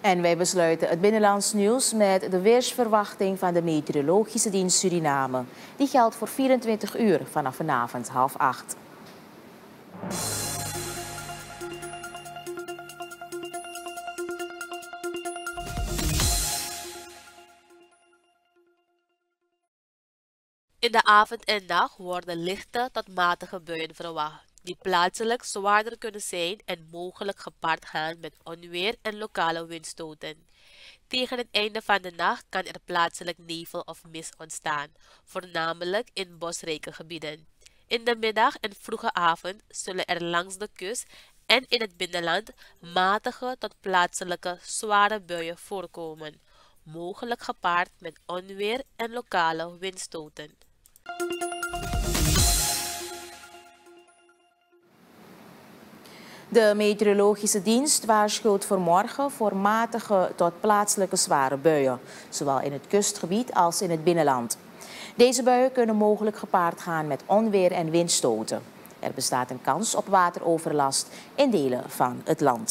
En wij besluiten het binnenlands nieuws met de weersverwachting van de Meteorologische Dienst Suriname. Die geldt voor 24 uur vanaf vanavond half acht. In de avond en nacht worden lichte tot matige buien verwacht, die plaatselijk zwaarder kunnen zijn en mogelijk gepaard gaan met onweer en lokale windstoten. Tegen het einde van de nacht kan er plaatselijk nevel of mist ontstaan, voornamelijk in bosrijke gebieden. In de middag en vroege avond zullen er langs de kust en in het binnenland matige tot plaatselijke zware buien voorkomen, mogelijk gepaard met onweer en lokale windstoten. De meteorologische dienst waarschuwt voor morgen voor matige tot plaatselijke zware buien, zowel in het kustgebied als in het binnenland. Deze buien kunnen mogelijk gepaard gaan met onweer en windstoten. Er bestaat een kans op wateroverlast in delen van het land.